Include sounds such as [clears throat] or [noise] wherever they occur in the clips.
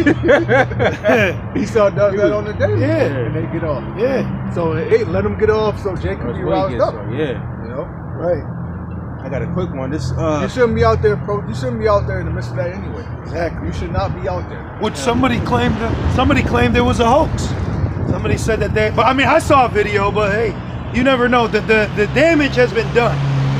[laughs] Esau does that on the day. Yeah. And they get off. Yeah. So hey, let them get off so Jacob That's be where roused up. from, Yeah. You know? Right. I got a quick one. This uh You shouldn't be out there pro you shouldn't be out there in the midst of that anyway. Exactly. You should not be out there. Which somebody claimed That, somebody claimed there was a hoax. Somebody said that they but I mean I saw a video, but hey, you never know. The the, the damage has been done.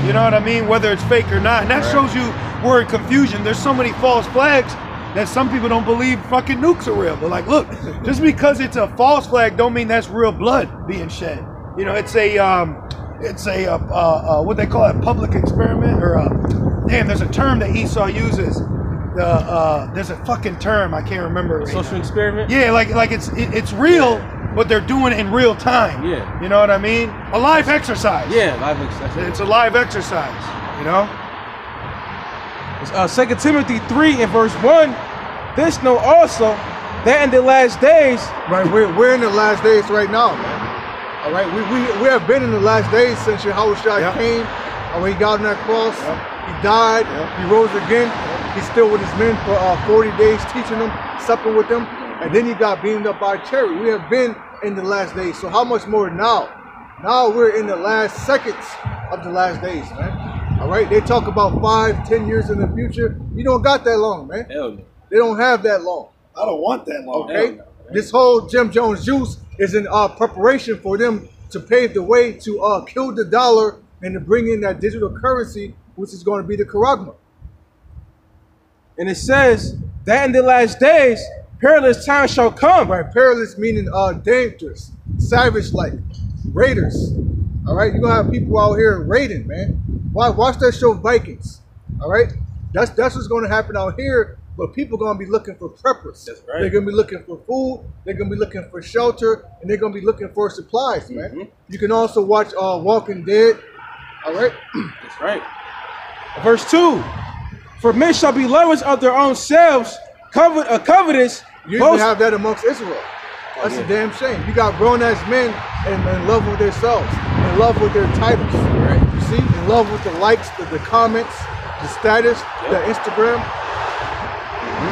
You know what I mean? Whether it's fake or not. And that shows you we're in confusion. There's so many false flags that some people don't believe fucking nukes are real. But like, look, just because it's a false flag don't mean that's real blood being shed. You know, it's a um it's a uh, uh, uh, what they call it, public experiment or uh, damn, there's a term that Esau uses. The uh, there's a fucking term I can't remember. Right social now. experiment? Yeah, like like it's it, it's real, but they're doing it in real time. Yeah. you know what I mean? A live exercise. Yeah, live exercise. it's a live exercise. You know. It's, uh, 2 Timothy 3 and verse 1. This know also that in the last days, Right, we're, we're in the last days right now, man. All right, we, we, we have been in the last days since Yahushua Yeah. came. And when he got on that cross, Yeah. he died, Yeah. he rose again. He's still with his men for uh, 40 days, teaching them, supping with them. And then he got beamed up by a chariot. We have been in the last days. So how much more now? Now we're in the last seconds of the last days, man. All right, they talk about five, ten years in the future. You don't got that long, man. hell no. They don't have that long. I don't want that long. Okay, no, this whole Jim Jones juice is in uh, preparation for them to pave the way to uh, kill the dollar and to bring in that digital currency, which is going to be the Charagma. And it says that in the last days, perilous times shall come. Right, perilous meaning uh, dangerous, savage-like, raiders. All right, you're gonna have people out here raiding, man. Watch, watch that show Vikings. All right, that's that's what's gonna happen out here. But people are gonna be looking for preppers. That's right. They're gonna be looking for food. They're gonna be looking for shelter, and they're gonna be looking for supplies, man. Mhm. You can also watch uh, Walking Dead. All right, [clears throat] That's right. Verse 2 For men shall be lovers of their own selves, covet, uh, covetous, you boast- have that amongst Israel. That's yeah. a damn shame. You got grown ass men in, in love with themselves, in love with their titles. Right. You see, in love with the likes, the, the comments, the status, the Instagram.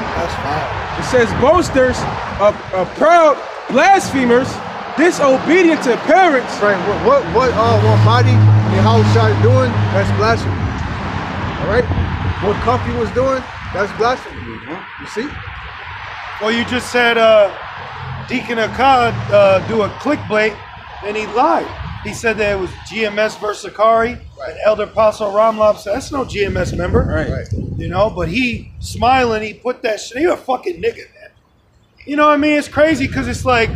That's fine. It says boasters, uh, proud, blasphemers, disobedient to parents. Right. What what what uh one body and how shot doing? That's blasphemy. All right. What Comfy was doing? That's blasphemy. You see? Well, you just said uh, Deacon Akkad uh, do a clickbait, and he lied. He said that it was GMS versus Sakari, Right. and Elder Paso Ramlab said that's no GMS member. Right. Right. You know, but he smiling, he put that shit. You a fucking nigga, man. You know what I mean? It's crazy because it's like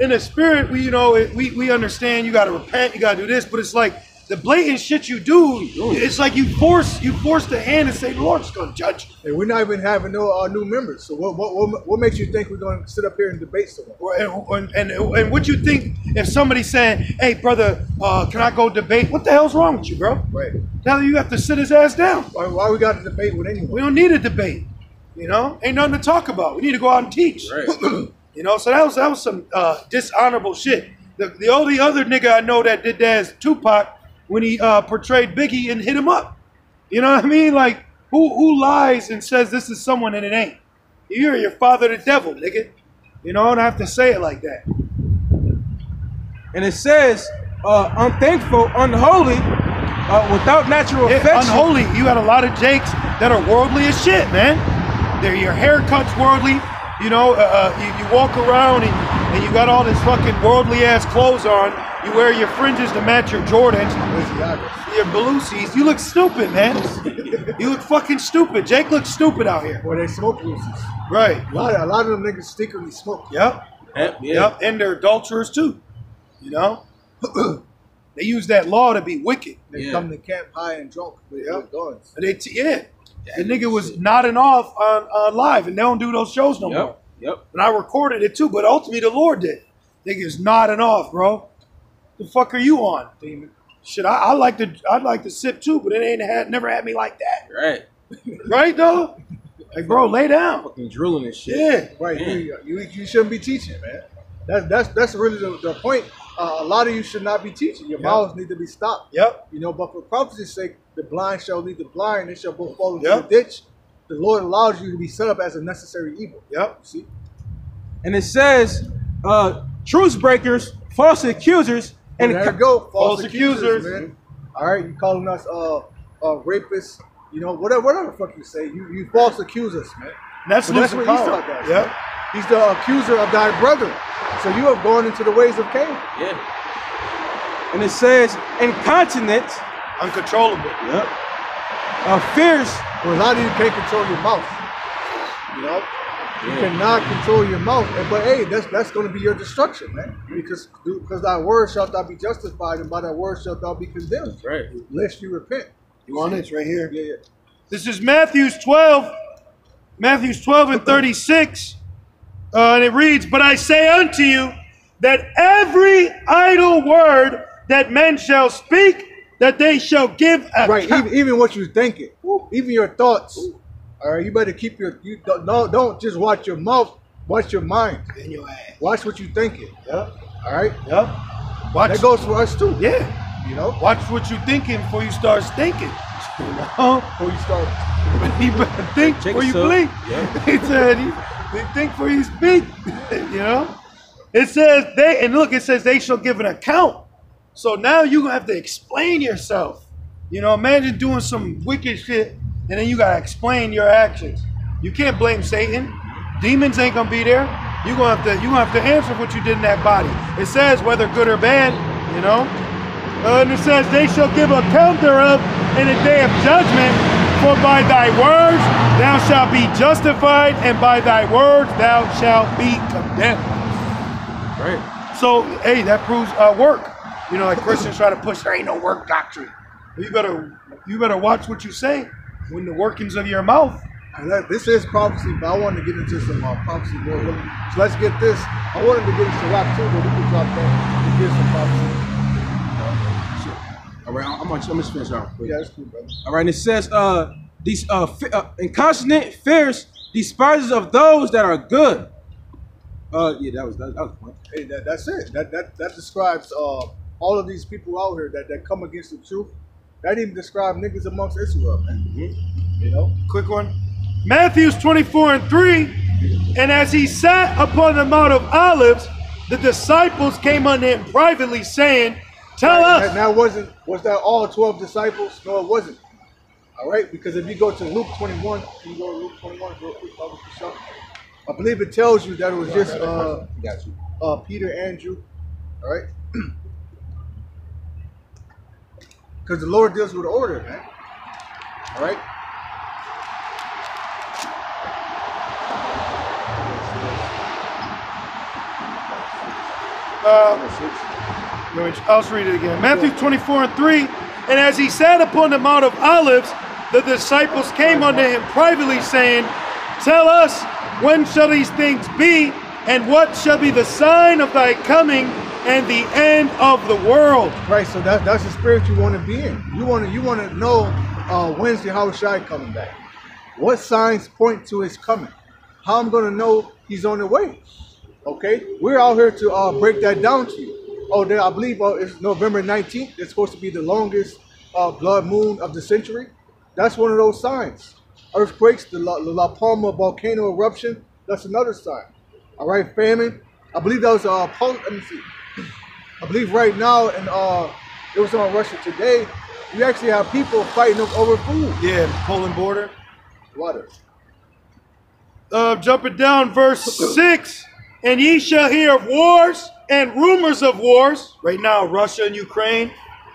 in the spirit, we you know it, we we understand you got to repent, you got to do this, but it's like the blatant shit you do. It's like you force you force the hand and say the Lord's gonna judge you. And we're not even having no uh, new members. So what, what what what makes you think we're going to sit up here and debate someone? Or- And, and, and what you think if somebody said, "Hey, brother, uh, can I go debate?" What the hell's wrong with you, bro? Right. Tell you have to sit his ass down. Why, why we got to debate with anyone? We don't need a debate. You know, ain't nothing to talk about. We need to go out and teach. Right. [clears throat] You know, so that was that was some uh, dishonorable shit. The, the only other nigga I know that did that is Tupac when he uh, portrayed Biggie and hit him up. You know what I mean? Like who who lies and says this is someone and it ain't? You're your father, the devil, nigga. You know, I have to say it like that. And it says, uh, unthankful, unholy, uh, without natural Yeah, affection. unholy. You got a lot of jakes that are worldly as shit, man. They're, your haircut's worldly. You know, uh, uh, you, you walk around and, and you got all this fucking worldly ass clothes on. You wear your fringes to match your Jordans, Balenciaga. your Belusis. You look stupid, man. you look fucking stupid. Jake looks stupid out here. Or they smoke looses. Right. A lot, of, a lot of them niggas secretly smoke. Yep. Yep, yeah. Yep. And they're adulterers too. You know? [clears throat] they use that law to be wicked. They Yeah. come to camp high and drunk with, Yep. guns. And They t- yeah. The nigga was nodding off on, on live, and they don't do those shows no more. Yep. Yep. And I recorded it too, but ultimately the Lord did. Niggas nodding off, bro. The fuck are you on, demon? Shit, I, I like to I'd like to sip too, but it ain't had never had me like that. Right. [laughs] Right though? Like bro, lay down. Fucking drilling and shit. Yeah. Right. You, you, you shouldn't be teaching, man. That's that's that's really the, the point. Uh, a lot of you should not be teaching. Your Yeah. mouths need to be stopped. Yep. You know, but for prophecy's sake, the blind shall lead the blind, and they shall both fall into Yep. the ditch. the Lord allows you to be set up as a necessary evil. Yep. See? And it says, uh, truth breakers, false accusers, and there you [laughs] go. False, False accusers, accusers. man. All right, you calling us uh, uh rapists, you know, whatever, whatever the fuck you say. You you false accuse us, man. That's that's what power. Esau does. Yep. He's the accuser of thy brother. So you have gone into the ways of Cain. Yeah. And it says, incontinent, Uncontrollable. yep. uh, fierce, Well, a lot of you can't control your mouth. You know, you cannot control your mouth. But hey, that's that's going to be your destruction, man. Because because thy word shalt thou be justified, and by thy word shalt thou be condemned, right. lest you repent. You want it? It's right here. Yeah, yeah. This is Matthew's 12, Matthew's 12 and 36. Uh, and it reads, But I say unto you that every idle word that men shall speak, that they shall give account. Right. Even, even what you're thinking, even your thoughts. All right. You better keep your you don't no, don't just watch your mouth. Watch your mind. in your ass. Watch what you're thinking. Yep. All right. Yep. Watch. That goes for us too. yeah. You know, Watch what you're thinking before you start thinking. [laughs] You know? before you start. [laughs] you better think Check before you yourself. blink. [laughs] he said, he, they think before you speak. you know? It says they, and look, it says they shall give an account. So now you're going to have to explain yourself. You know, imagine doing some wicked shit and then you got to explain your actions. You can't blame Satan. Demons ain't going to be there. You're to have to, you're going to have to answer what you did in that body. It says whether good or bad, you know? Uh, and it says, They shall give account thereof in the day of judgment, for by thy words thou shalt be justified, and by thy words thou shalt be condemned. Right. So, hey, that proves uh, work. You know, like Christians try to push, there ain't no work doctrine. You better, you better watch what you say when the workings of your mouth. That, this is prophecy, but I wanted to get into some uh, prophecy more. So let's get this. I wanted to get into rock too, but we can drop that to get some prophecy. All right, I'm gonna, I'm gonna just finish out. Yeah, that's cool, brother. All right, and it says, uh, these uh, fi- uh incontinent, fierce, despisers of those that are good. Uh, yeah, that was that, that was the point. Hey, that, that's it. That that that describes uh, all of these people out here that, that come against the truth. That even describe niggas amongst Israel, man. You know, Quick one. Matthew's 24 and 3. And as he sat upon the Mount of Olives, the disciples came unto him privately, saying, Tell Right, us. And that wasn't was that all twelve disciples? No, it wasn't. All right, because if you go to Luke twenty one, you go to Luke twenty one real quick, Brother Michelle? I believe it tells you that it was just uh, Got you. uh, Peter, Andrew. All right, [clears throat] because the Lord deals with order, man. All right. Uh, I'll just read it again. Matthew 24 and 3. And as he sat upon the Mount of Olives, the disciples came unto him privately, saying, Tell us, when shall these things be? And what shall be the sign of thy coming and the end of the world? Right, so that, that's the spirit you want to be in. You want to you want to know uh, when's the Hawashai coming back? What signs point to his coming? How I'm gonna know he's on the way? Okay, we're out here to uh, break that down to you. Oh, there, I believe uh, it's November 19th. It's supposed to be the longest uh, blood moon of the century. That's one of those signs. Earthquakes, the La, La Palma volcano eruption. That's another sign. All right, famine. I believe that was uh, Pul- let me see. I believe right now, and uh, it was on Russia Today. You actually have people fighting over food. Yeah, Poland border. Water. uh, jumping down verse 6 and ye shall hear of wars and rumors of wars right now russia and ukraine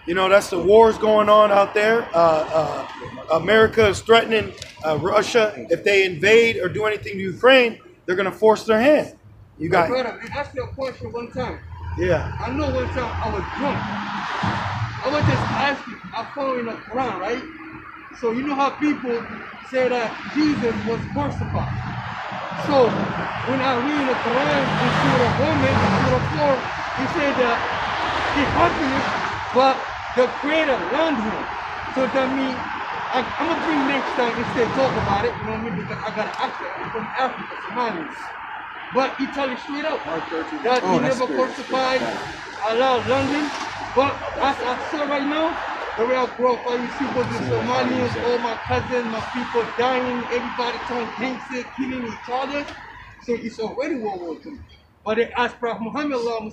you know that's the wars going on out there uh, uh, america is threatening uh, russia if they invade or do anything to ukraine they're going to force their hand you got Brother, man, ask you a question one time. Yeah I know one time I was drunk. I was just asking, I found in the Quran, right? So you know how people say that Jesus was crucified. So when I read the Quran in Surah Woman, Surah 4, he said that he happiness, but the creator loved him. So that means I, I'm gonna bring next time instead talk about it, you know what I mean? Because I got an accent. I'm from Africa, Somalis. But he tell you straight up that Oh, he that's never good. crucified Allah London. But as I said right now, the way I grew up, I used to go to Somalians, all my cousins, my people dying, everybody turned gangster, killing each other. So it's already World War II. But they asked Prophet Muhammad Allah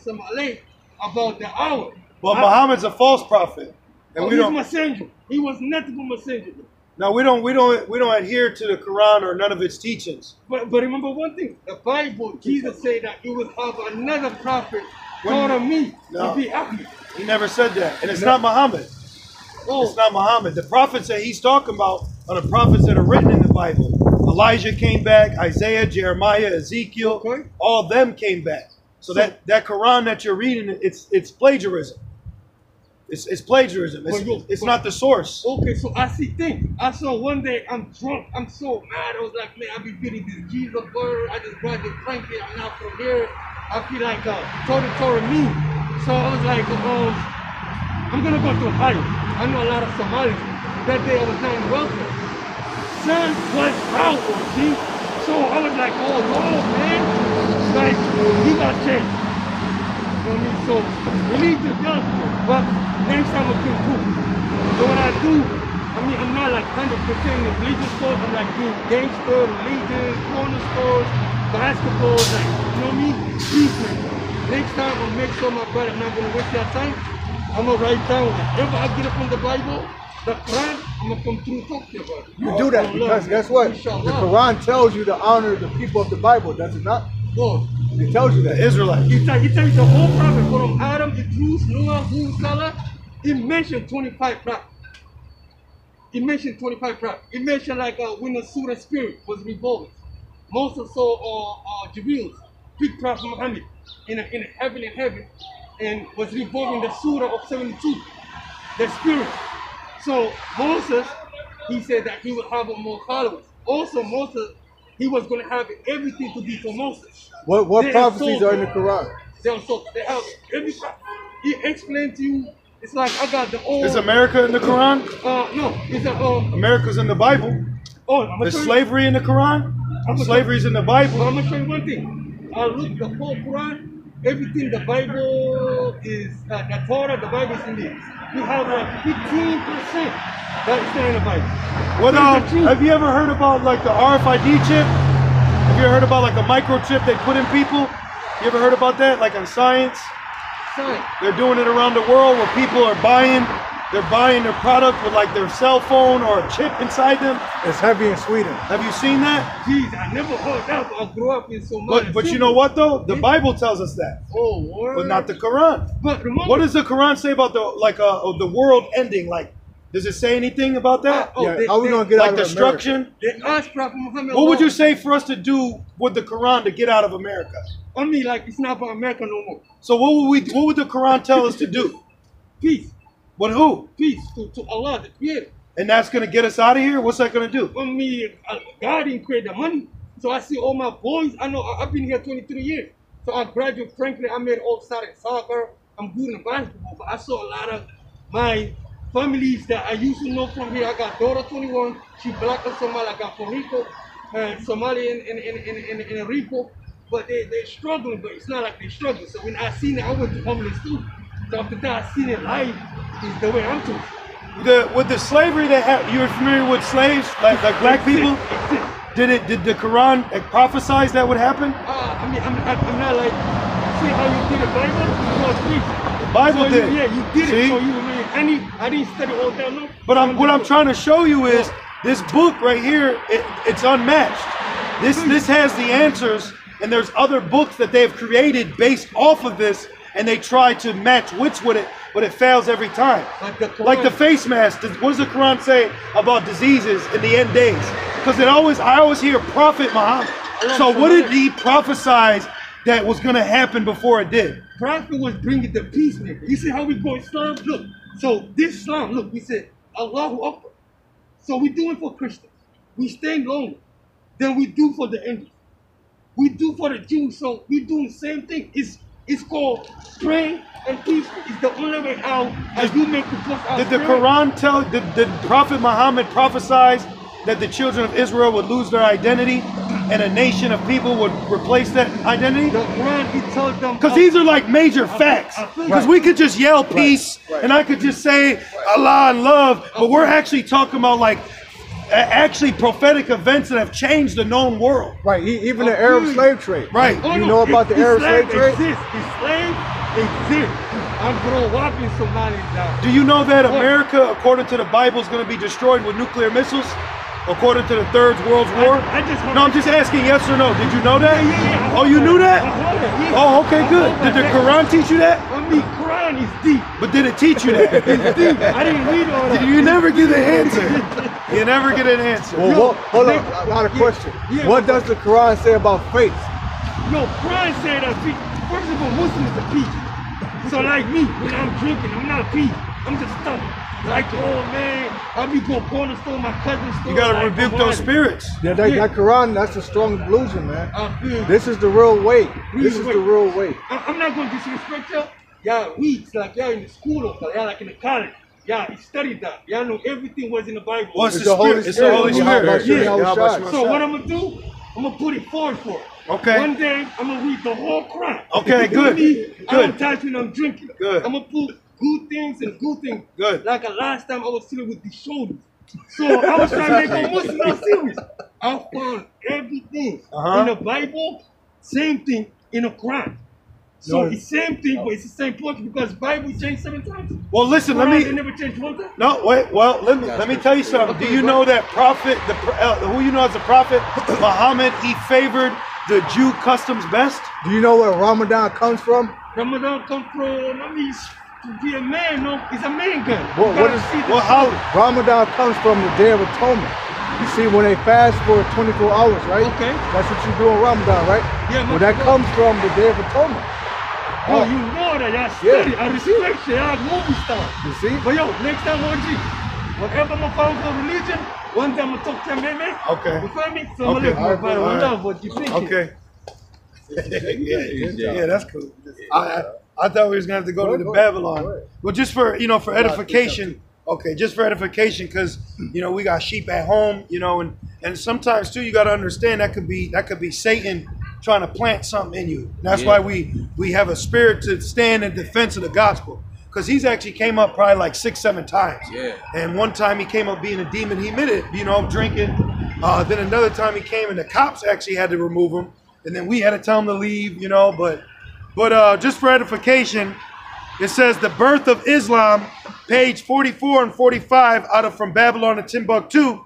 about the hour. Well, I- Muhammad's a false prophet, and Oh, we he's don't. messenger. He was nothing but messenger. Now we don't. We don't. We don't adhere to the Quran or none of its teachings. But, but remember one thing, the Bible, Jesus said that he would have another prophet called you- on me No. to be Ahmed. He never said that, and it's not Muhammad. Oh, It's not Muhammad. The prophets that he's talking about are the prophets that are written in the Bible. Elijah came back, Isaiah, Jeremiah, Ezekiel, Okay. all of them came back. So, So- that, that Quran that you're reading, it's it's plagiarism. It's, it's plagiarism. It's, you- it's not the source. okay, so I see things. I saw one day I'm drunk, I'm so mad. I was like, man, I be feeling this Jesus bird. I just graduated Franklin. I'm not from here. I feel like uh, Torah Torah me. So I was like, um, I'm gonna go to Ohio. I know a lot of Somalis. That day I was not in welfare. Sun was out, G. So I was like, oh no, man. Like, you got change. So we need to judge but next time I can do. So what I do, I mean, I'm not like 100% in the religious stores. I'm like doing gangster, religion, corner stores, basketball, like, you know what I mean? Next time I'll make sure my brother, I'm not gonna waste your time. I'm gonna write down whatever I get from the Bible, the Quran, I'm gonna come through talk to you about it. You do that because guess what? The Quran tells you to honor the people of the Bible. Does it not? God. It tells you that. Israelite. He tell, he tell you the whole prophet from Adam, Idris, Noah, Hud, Salah. He mentioned 25 prophets. He mentioned 25 prophets. He mentioned like uh, when the Surah spirit was revolving. Moses saw uh, uh, Jibril, big prophet Muhammad, in a, in a heaven in heaven, and was revolving the Surah of 72, the spirit. So Moses, he said that he would have more followers. Also, Moses, he was going to have everything to be for Moses. What what They prophecies are in the. Quran? They also they have every he explained to you. It's like I got the old. Is America in the Quran? Uh, no, it's a um. America's in the Bible. Oh, I'm gonna There's you- slavery in the Quran. gonna- Slavery's in the But Bible. I'm gonna show you one thing. I look the whole Quran. Everything the Bible is uh, the Torah, the Bible is in there. You have like 15 percent that is not in the What So um, it's a cheat. have you ever heard about like the RFID chip? Have you ever heard about like a microchip they put in people? You ever heard about that? Like on science, Sign. they're doing it around the world where people are buying, they're buying their product with like their cell phone or a chip inside them. It's heavy in Sweden. Have you seen that? Jeez, I never heard that. I grew up in Somalia. But but you know what though? The Bible tells us that, Oh, word. but not the Quran. But remember, What does the Quran say about the like uh the world ending? Like, does it say anything about that? Oh, Yeah, they- how we gonna get like out of destruction? They asked Prophet Muhammad. What would you say for us to do with the Quran to get out of America? I mean, like it's not about America no more. So what would we? What would the Quran tell us to do? Peace, What who? peace to, to Allah, the Creator. And that's gonna get us out of here. What's that gonna do? I mean, uh, God didn't create the money, so I see all my boys. I know I've been here 23 years, so I graduated frankly, I made all star in soccer. I'm good in basketball, but I saw a lot of my families that I used to know from here. I got daughter 21. She black and Somali. I got Puerto Rico, uh, Somali and in, in, in, in Rico. But they, they're struggling, but it's not like they're struggling. So when I seen it, I went to homeless too. So after that, I seen it live is the way I'm to. The with the slavery that ha- you were familiar with slaves, like like black people. Did it? Did the Quran uh, prophesize that would happen? Uh, I mean, I'm, I'm, not like, see how you did the Bible? You preaching. The Bible so you- did. yeah, you did See? it. So you I, need, I didn't study all that long. But I'm, what I'm trying to show you is this book right here. It, it's unmatched. This this has the answers, and there's other books that they have created based off of this, and they try to match wits with it, but it fails every time. Like the Quran. Like the face mask. What does the Quran say about diseases in the end days? Because it always, I always hear Prophet Muhammad. So what did he prophesize that was going to happen before it did? Prophet was bringing the peacemaker. You see how we go Islam? Look, so this Islam, look, we said Allahu Akbar. So we do it for Christians. We stay longer than we do for the Indians. We do for the Jews. So we doing the same thing. It's it's called praying and peace. It's the only way out as you make the plus out. Did the spirit. Quran tell, did, did Prophet Muhammad prophesize that the children of Israel would lose their identity and a nation of people would replace that identity? The Quran, he told them. Because these are like major facts. I feel Because you. we could just yell peace, right. and I could just say, Allah and love, but we're actually talking about like actually prophetic events that have changed the known world. Right. Even the Oh, Arab slave trade. Right. Oh, You know about the Islam Arab slave trade? Exists. Islam exists. I'm growing up in Somalia now. Do you know that America, according to the Bible, is going to be destroyed with nuclear missiles? According to the Third World War? I- I just- no, I'm just asking yes or no. Did you know that? Yeah, yeah, yeah. Oh, you knew that? I heard yeah. Oh, okay, good. heard Did the that. Quran teach you that? I mean, Quran is deep. But did it teach you that? It's deep. I didn't read all that. you never get an answer. You never get an answer. Well, Yo, what, hold on. they- I got a yeah, question. yeah, what does the Quran say about faith? No, Quran said that pe- first of all, Muslim is a peak. So like me, when I'm drinking, I'm not a peak. I'm just stuck. Like, oh man, I be going corner store, my cousin's store. You gotta like, rebuke those spirits. Yeah, that, Yeah. that Quran, that's a strong illusion, man. I This is the real way. This is Real the real way. I- I'm not gonna disrespect y'all. Y'all weeks, like y'all in the school or y'all like in the college. Y'all studied that. Y'all know everything was in the Bible. Well, it's, It's the, the Holy Spirit. It's the Holy Spirit. Spirit. Yahweh Shai, Yeah. Yahweh Yahweh Shai. Shai. so what I'm gonna do? I'm gonna put it forward for it. Okay. One day I'm gonna read the whole Quran. Okay, You feel good. me? I Good. don't touch when I'm drinking. Good. I'm gonna put good things and good things. Good. Like uh, last time I was sitting with the shoulders. So I was trying to make a Muslim not serious. I found everything Uh-huh. in the Bible, same thing in the Quran. So No. it's same thing, but it's the same portion because Bible changed seven times. Well, listen, let Quran, they me. never changed one time. No, wait. Well, let me let me tell you something. Do you know that prophet, the uh, who you know as the prophet, [coughs] Muhammad, he favored the Jew customs best? Do you know where Ramadan comes from? Ramadan come from, I mean, to be a man, no, it's a man gun. What- You what see Well, how? Ramadan comes from the Day of Atonement. You see, when they fast for 24 hours, right? Okay. That's what you do in Ramadan, right? Yeah, Well, that comes from the Day of Atonement. Oh, you know that, y'all Yeah. study. I respect you, y'all movie star. You see? But yo, next time, OG, whatever I'm gonna follow for religion, one time I'm gonna talk to him, man. Okay. You feel me? So I'm Okay. gonna let my All right. love what you think. Okay. yeah, yeah, yeah, that's cool. I, I, I thought we was gonna have to go Go to the go Babylon. go ahead. Well, just for you know, for edification. Okay, just for edification, because you know we got sheep at home, you know, and and sometimes too you got to understand that could be that could be Satan trying to plant something in you. That's why we we have a spirit to stand in defense of the gospel. Because he's actually came up probably like six, seven times. Yeah. And one time he came up being a demon. He admitted, you know, drinking. Uh, then another time he came and the cops actually had to remove him. And then we had to tell him to leave, you know. But, but uh, just for edification, it says the birth of Islam, page 44 and 45 out of From Babylon to Timbuktu.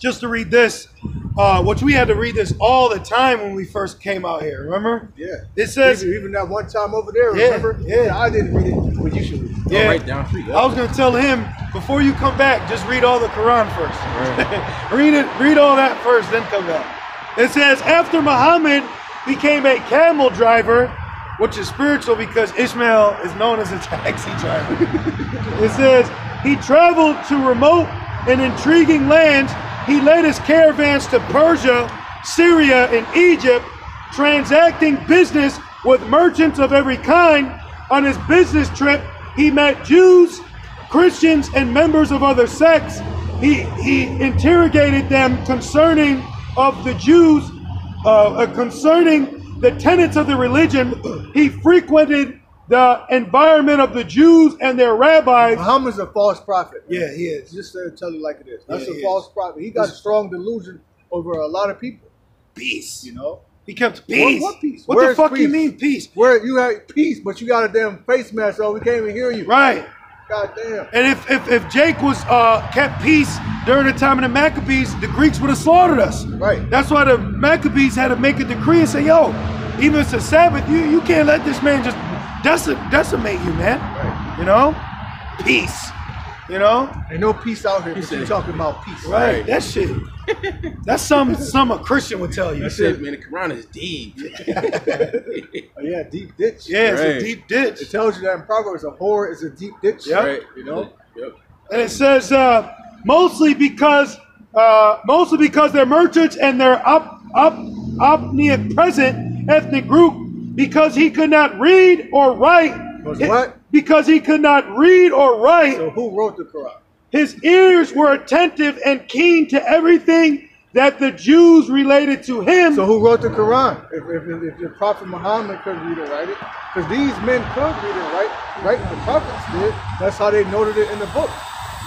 Just to read this, uh, which we had to read this all the time when we first came out here. Remember? Yeah. It says. even, even that one time over there, Yeah, remember? yeah. I didn't read it, but you should read it. Yeah. right down the street. I was gonna tell him before you come back, just read all the Quran first. [laughs] read it, read all that first, then come back. It says after Muhammad became a camel driver, which is spiritual because Ishmael is known as a taxi driver. [laughs] it says he traveled to remote and intriguing lands. He led his caravans to Persia, Syria, and Egypt, transacting business with merchants of every kind. On his business trip, he met Jews, Christians, and members of other sects. He, he interrogated them concerning of the Jews, uh, uh, concerning the tenets of the religion. He frequented the environment of the Jews and their rabbis. Muhammad's a false prophet. Yeah, he is. Just to tell you like it is. That's Yeah, a he false prophet. He got a strong delusion over a lot of people. Peace. You know? He kept peace. what peace? What Where's the fuck you mean peace? Where you had peace, but you got a damn face mask on. We can't even hear you. Right. God damn. And if, if, if Jake was uh, kept peace during the time of the Maccabees, the Greeks would have slaughtered us. Right. That's why the Maccabees had to make a decree and say, yo, even if it's a Sabbath, you, you can't let this man just deci- decimate you, man. Right. You know? Peace. You know? Ain't no peace out here, but you said- talking about peace. Right. That shit. That's some [laughs] some a Christian would tell you. That's it, man. The Quran is deep. [laughs] Oh, yeah, deep ditch. Yeah, it's a deep ditch. It tells you that in Proverbs, a whore is a deep ditch. Yep. Right. You know? Yep. And it says uh, mostly because uh, mostly because they're merchants and they're up up omnipresent ethnic group because he could not read or write. Was what? Because he could not read or write. So who wrote the Quran? His ears were attentive and keen to everything that the Jews related to him. So who wrote the Quran? If, if, if, Prophet Muhammad couldn't read and write it, because these men could read and write, right? The prophets did. That's how they noted it in the book.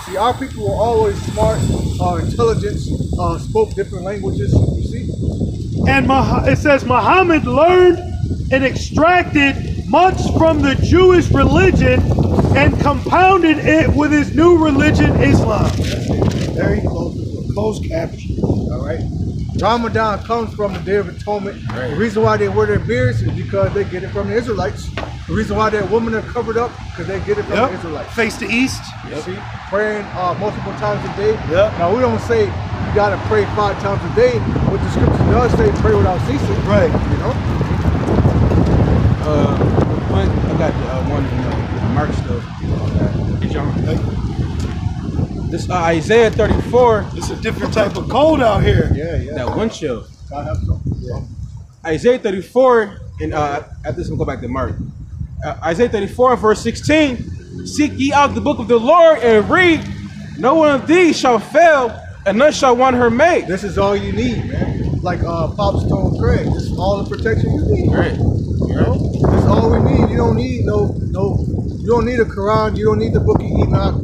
See, our people were always smart, uh, intelligent, uh, spoke different languages. You see, and Mah- it says Muhammad learned and extracted much from the Jewish religion and compounded it with his new religion, Islam. very close to the book. Closed caption. All right. Ramadan comes from the Day of Atonement. The reason why they wear their beards is because they get it from the Israelites. The reason why their women are covered up because they get it from the Israelites. Face to east. You see, praying uh, multiple times a day. Yep. Now we don't say you gotta pray five times a day. What the scripture does say, pray without ceasing. Right. You know. Uh, one, I got the uh, one in Mark stuff. Hey, John. This uh, Isaiah 34, It's a different type of cold out here. Yeah, yeah. that wind chill. I have some. Yeah. Isaiah 34, and uh, after this, we'll go back to Mark. Uh, Isaiah 34, verse 16. Seek ye out the book of the Lord and read. No one of these shall fail, and none shall want her mate. This is all you need, man. Like uh, Pop Stone Craig. This is all the protection you need. Right. You know, that's all we need. You don't need no no. You don't need a Quran. You don't need the Book of Enoch.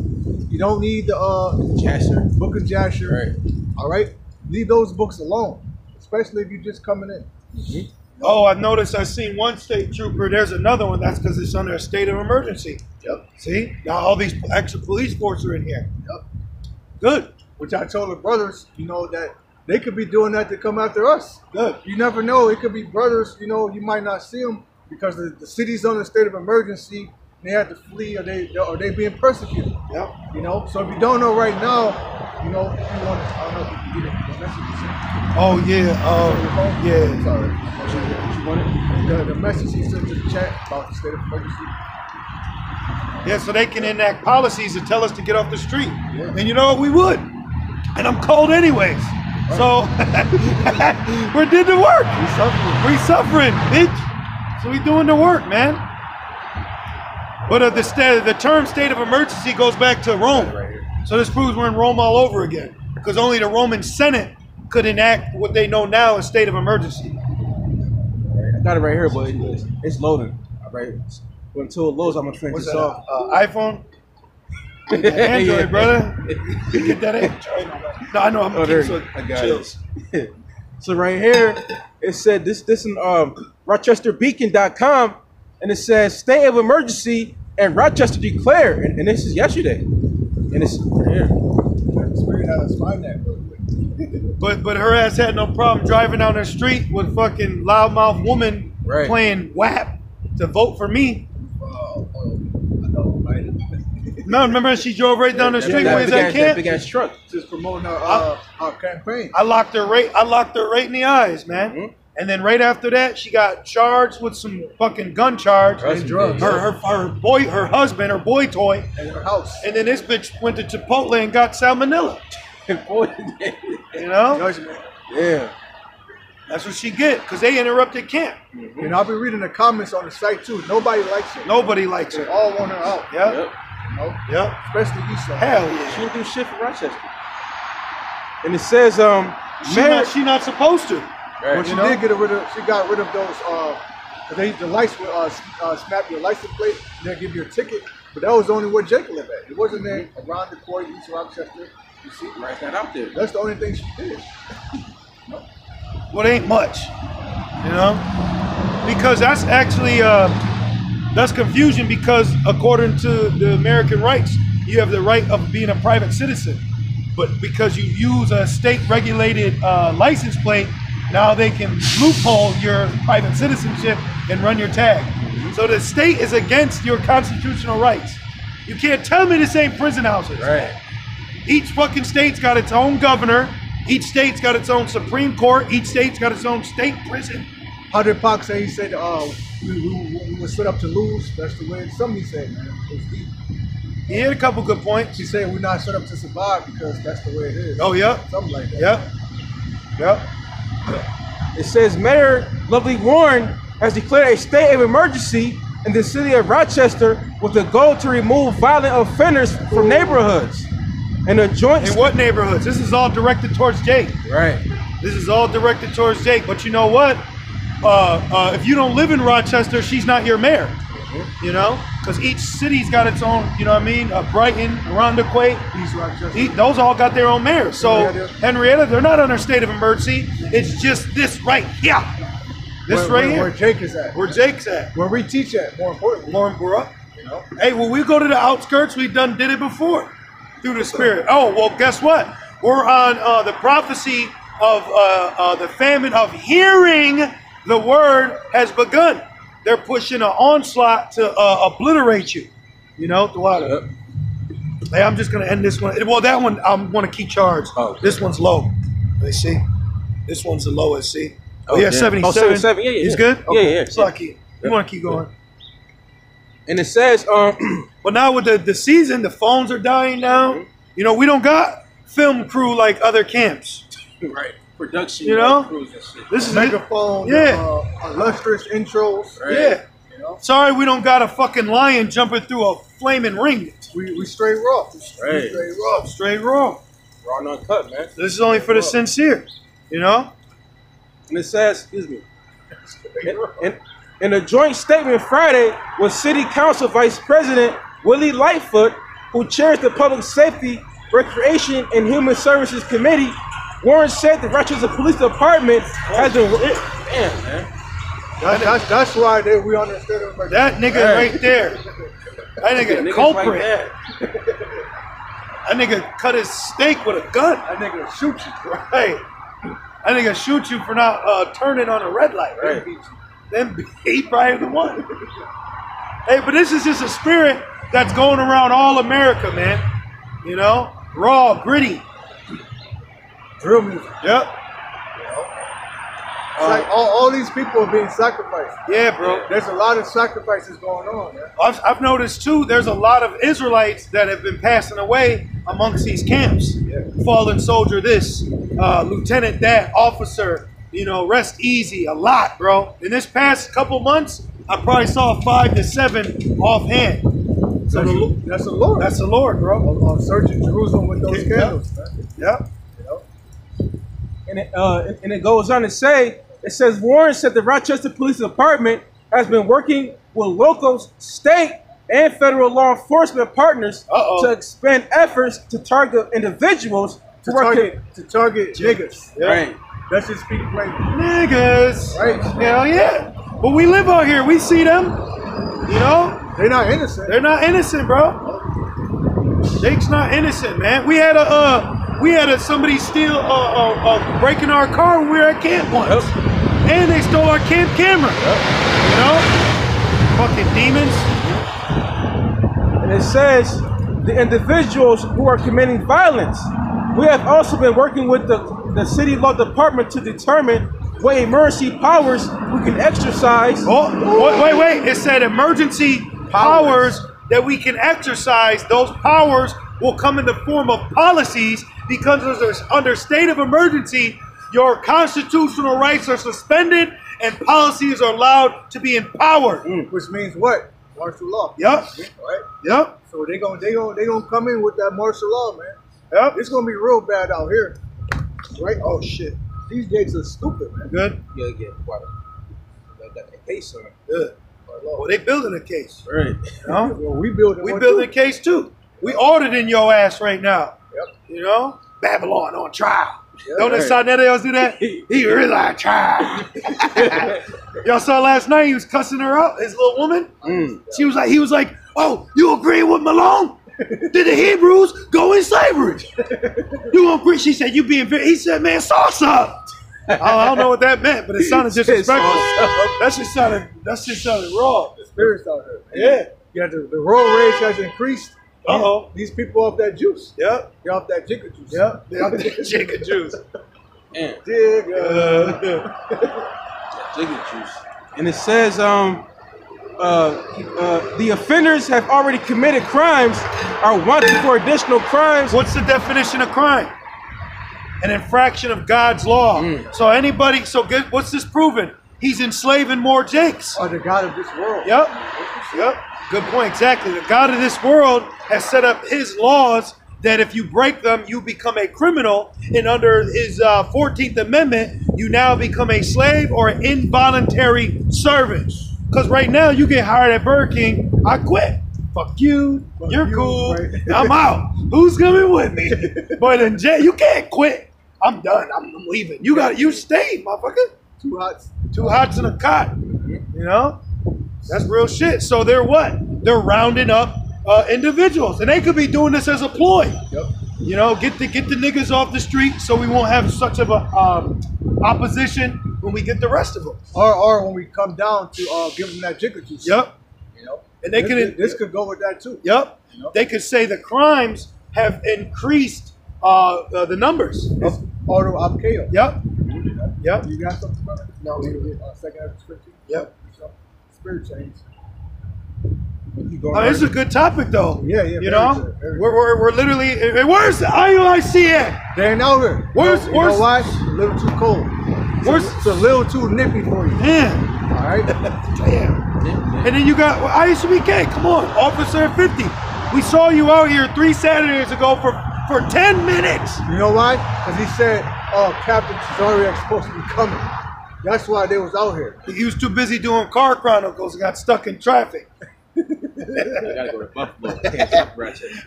You don't need the uh, Jasher. Book of Jasher. Right. All right, leave those books alone, especially if you're just coming in. Oh, I've noticed I've seen one state trooper. There's another one. That's because it's under a state of emergency. Yep. See? Now all these extra police force are in here. Yep. Good. Which I told the brothers, you know, that they could be doing that to come after us. Good. You never know. It could be brothers. You know, you might not see them because the, the city's on a state of emergency. They have to flee, or they or they being persecuted. Yep. You know, so if you don't know right now, you know, if you want, I don't know if you can get it. The message you sent Oh yeah. Oh phone? Um, yeah. Sorry. You want it? The, the message he sent to the chat about the state of emergency. Yeah. So they can enact policies to tell us to get off the street. Yeah. And you know what? We would. And I'm cold anyways. So [laughs] we did the work. We suffering. We suffering, bitch. So we doing the work, man. But uh, the sta- the term state of emergency goes back to Rome. So this proves we're in Rome all over again. Because only the Roman Senate could enact what they know now as state of emergency. I got it right here, but it's, it's loading. All right. Until it loads, I'm gonna finish What's this that? off. Uh, iPhone? [laughs] Android, brother. Get that Android. No, I know. I'm Oh, there so I got chills. it. [laughs] so right here, it said this this in um, RochesterBeacon.com, and it says state of emergency and Rochester declared, and, and this is yesterday, and it's right here. Spirit had us find that real quick. [laughs] But but her ass had no problem driving down the street with fucking loudmouth woman Right. playing WAP to vote for me. Uh, oh, I know, right? No, remember she drove right down the street that, with big that ass, that camp. big ass truck. Just promoting our, uh, our campaign. I locked her right. I locked her right in the eyes, man. Mhm. And then right after that, she got charged with some fucking gun charge. That's And drugs. Her, her her boy, her husband, her boy toy. in her house. And then this bitch went to Chipotle and got salmonella. [laughs] Boy, You know, Judgment. yeah. that's what she get because they interrupted camp. And I'll be reading the comments on the site too. Nobody likes it. Nobody likes They her. all want her out. Yep. Yep. Know? Yep. Especially Esau. Hell She didn't do shit for Rochester. And it says, um, She not, she not supposed to. Right. But she You know? did get rid of. She got rid of those. Uh, they the lights would uh, uh, snap your license plate. and They give you a ticket. But that was only where Jacob lived at. It wasn't there around the court, East Rochester. You see, Write that out there. that's the only thing she did. Well, it ain't much, you know, because that's actually uh, that's confusion. Because according to the American rights, you have the right of being a private citizen, but because you use a state-regulated uh, license plate, now they can loophole your private citizenship and run your tag. So the state is against your constitutional rights. You can't tell me this ain't prison houses. Right. Each fucking state's got its own governor. Each state's got its own Supreme Court. Each state's got its own state prison. Did Pac say? He said, uh, we, we, we were set up to lose. That's the way somebody said, man. It was deep. He had a couple good points. He said we're not set up to survive because that's the way it is. Oh, yeah. Something like that. Yep. Yep. It says Mayor Lovely Warren has declared a state of emergency in the city of Rochester with the goal to remove violent offenders from neighborhoods. and the joint. In what neighborhoods? This is all directed towards Jake. Right. This is all directed towards Jake. But you know what? Uh, uh, if you don't live in Rochester, she's not your mayor. You know, because each city's got its own. You know what I mean? Uh, Brighton, Irondequoit, East Rochester. he- those all got their own mayors. So Henrietta. Henrietta, they're not under state of emergency. It's just this right here. This where, right where, here. Where Jake is at. Where Jake's at. Where we teach at, more importantly. Lauren Borough. You know? Hey, when we go to the outskirts, we've done did it before through the Spirit. Oh, well, guess what? We're on uh, the prophecy of uh, uh, the famine of hearing the word has begun. They're pushing an onslaught to uh, obliterate you. You know, throughout it. Hey, I'm just gonna end this one. Well, that one I'm gonna keep charge. Oh, okay. This one's low. Let me see. This one's the lowest. See. Oh, Oh, yeah, damn. 77. Oh, 77. Yeah, yeah, He's yeah. good. Yeah, yeah, So yeah. I keep. You want to keep going? And it says, um, [clears throat] But now with the, the season, the phones are dying down. You know, we don't got film crew like other camps. [laughs] right, production. You know? crews and shit. This is Megaphone, Yeah. uh, illustrious intros. Right. Yeah. You know? Sorry, we don't got a fucking lion jumping through a flaming ring. We, we straight raw. Right. We straight raw. Straight raw. Raw and uncut, man. This is only for the sincere. You know? And it says, excuse me. In, in, in a joint statement Friday with City Council Vice President Willie Lightfoot, who chairs the Public Safety, Recreation, and Human Services Committee, Warren said the Rochester Police Department has been. Damn, man. That, that's, that's why they, we understand it. That nigga Hey. right there. That nigga Niggas culprit. like that. that nigga cut his steak with a gun. That nigga shoot you. Right. That nigga shoot you for not uh, turning on a red light. Right. Then he probably the one. hey, but this is just a spirit that's going around all America, man. You know, raw, gritty. Drill music. Yep. It's like all, all these people are being sacrificed. Yeah, bro. There's a lot of sacrifices going on, man. I've, I've noticed too. There's a lot of Israelites that have been passing away amongst these camps. Fallen soldier, this uh, lieutenant, that officer. You know, rest easy. A lot, bro. In this past couple months, I probably saw five to seven offhand. So That's, the, that's the Lord. that's the Lord, bro. on, on searching Jerusalem with those Yeah. candles. Yep. Know? And it, uh, and it goes on to say, it says Warren said the Rochester Police Department has been working with local, state, and federal law enforcement partners Uh-oh. to expand efforts to target individuals To who are target, to target niggas. Yeah. Right. That's just speak plain. Niggas. Right. Hell yeah. But we live out here. We see them. You know, They're not innocent. They're not innocent, bro. Jake's not innocent, man. We had a uh, we had a somebody steal uh, uh, uh breaking our car when we were at camp once, and they stole our camp camera. You know, fucking demons. And it says the individuals who are committing violence. We have also been working with the, the city law department to determine what emergency powers we can exercise. Oh, wait, wait, wait! It said emergency powers that we can exercise. Those powers will come in the form of policies because there's under state of emergency, your constitutional rights are suspended and policies are allowed to be empowered. Hmm. Which means what? Martial law. Yep. Right? Yep. So they gonna they gonna they gonna come in with that martial law, man. Yep. It's gonna be real bad out here. Right? Oh shit. These gigs are stupid, man. Good. Yeah, yeah, water. That got the case on it. Good. Well, they building a case. Right. You know? [laughs] Well, we building We one building a case too. We auditing your ass right now. Yep. You know? Babylon on trial. Yeah, Don't let Sarnetta else do that? [laughs] He really on trial. [laughs] Y'all saw last night he was cussing her out, his little woman. Mm. She was like, he was like, oh, you agree with Malone? Did the Hebrews go in slavery? You agree? She said, you being very, he said, man, sauce up. I don't know what that meant, but it [laughs] sounded disrespectful. That just sounded, that just sounded raw. The spirits out here. Yeah. Yeah, the, the road rage has increased. Uh-oh. These people off that juice. Yep. They're off that jigger juice. Yep. [laughs] They out there chicken juice. Man, Jigger. [laughs] Uh, jigger juice. And it says, um, uh, uh, the offenders have already committed crimes, are wanted for additional crimes. What's the definition of crime? An infraction of God's law. So anybody, so good, what's this proving? He's enslaving more Jakes. Are the God of this world. Yep. Yep. Good point. Exactly. The God of this world has set up his laws that if you break them, you become a criminal, and under his uh, 14th Amendment, you now become a slave or an involuntary servant. Because right now, you get hired at Burger King, I quit. Fuck you. Fuck You're you, cool. right. [laughs] I'm out. Who's coming with me? [laughs] but in jail, you can't quit. I'm done. I'm leaving. You got you stayed, motherfucker. Two hots. Two hots in a cot. You know? That's real shit. So they're what? They're rounding up uh, individuals. And they could be doing this as a ploy. Yep. You know, get the get the niggas off the street so we won't have such of a um, opposition when we get the rest of them. Or, or when we come down to uh, give them that jigger juice. Yep. You know. And they this, could- This could go with that too. Yep. Yep. They could say the crimes have increased uh, uh, the numbers. It's auto abkeo. Yep. Yep. You got something? No. Uh, second. Yep. Spirit going oh, I it's a good topic, though. Yeah, yeah, You know, we're, we're, we're literally. Where's the IUIC at? They ain't out here. Where's- you know, where's- you know why? A little too cold. It's a- it's a little too nippy for you. Man, All right. [laughs] damn. And then you got well, ISBK. Come on, Officer 50. We saw you out here three Saturdays ago for for 10 minutes. You know why? Because he said, "Oh, Captain Cesariak's supposed to be coming." That's why they was out here. He was too busy doing car chronicles and got stuck in traffic. I gotta go to Buffalo. [laughs] Can't stop.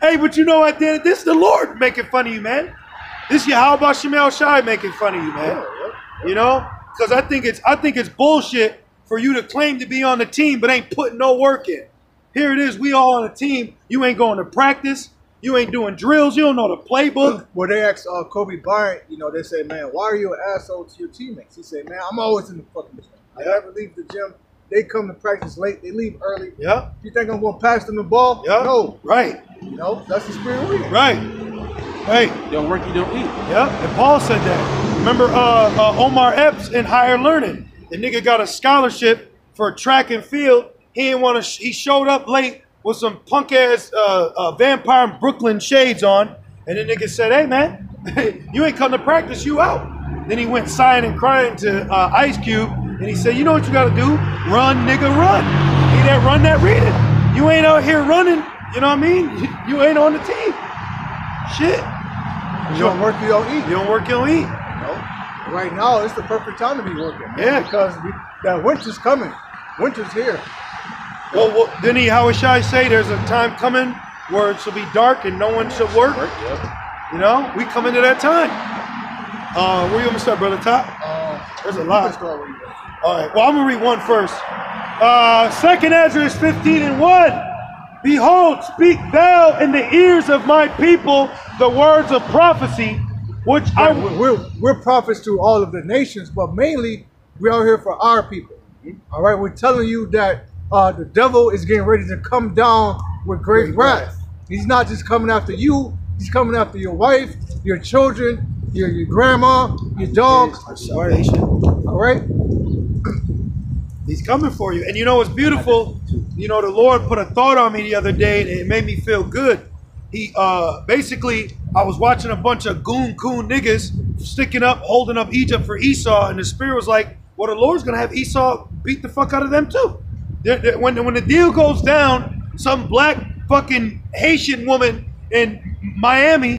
Hey, but you know what, Dan? This is the Lord making fun of you, man. This is how about Shamel Shai making fun of you, man. You know, because I think it's I think it's bullshit for you to claim to be on the team but ain't putting no work in. Here it is, we all on a team. You ain't going to practice. You ain't doing drills. You don't know the playbook. Well, they asked uh, Kobe Bryant. You know, they say, "Man, why are you an asshole to your teammates?" He said, "Man, I'm always in the fucking gym. I Yeah. never leave the gym. They come to practice late. They leave early. Yeah, You think I'm going to pass them the ball? yeah. No. Right, You know, that's the spirit we in. right. Hey, You don't work, you don't eat. Yeah, and Paul said that. Remember uh, uh, Omar Epps in higher learning? The nigga got a scholarship for track and field. He didn't want to. Sh- he showed up late with some punk ass uh, uh, vampire Brooklyn shades on, and the nigga said, "Hey man, [laughs] you ain't come to practice. You out." Then he went sighing and crying to uh, Ice Cube, and he said, "You know what you got to do? Run, nigga, run. He that run, that read it. You ain't out here running. You know what I mean? [laughs] You ain't on the team. Shit. You don't work, you don't eat. You don't work, you don't eat. No. Right now, it's the perfect time to be working. man, Yeah. Because we, that winter's coming. Winter's here. Well, well didn't he, how should I say, there's a time coming where it shall be dark and no one shall work? Work, yep. You know, we come into that time. Uh, where you gonna start, brother Top? Uh, There's a lot. can start where you go. All right. Well, I'm gonna read one first. Uh, Second Ezra is 15 and one. Behold, speak thou in the ears of my people the words of prophecy, which I We're, we're, we're prophets to all of the nations, but mainly we're out here for our people. All right, we're telling you that uh, the devil is getting ready to come down with great Great wrath. He's not just coming after you, he's coming after your wife, your children, your, your grandma, your dog. salvation. All right? [clears throat] He's coming for you. And you know what's beautiful? You know, the Lord put a thought on me the other day and it made me feel good. He uh basically I was watching a bunch of goon coon niggas sticking up, holding up Egypt for Esau, and the spirit was like, Well, the Lord's gonna have Esau beat the fuck out of them too. They're- they're- when when the deal goes down, some black fucking Haitian woman in Miami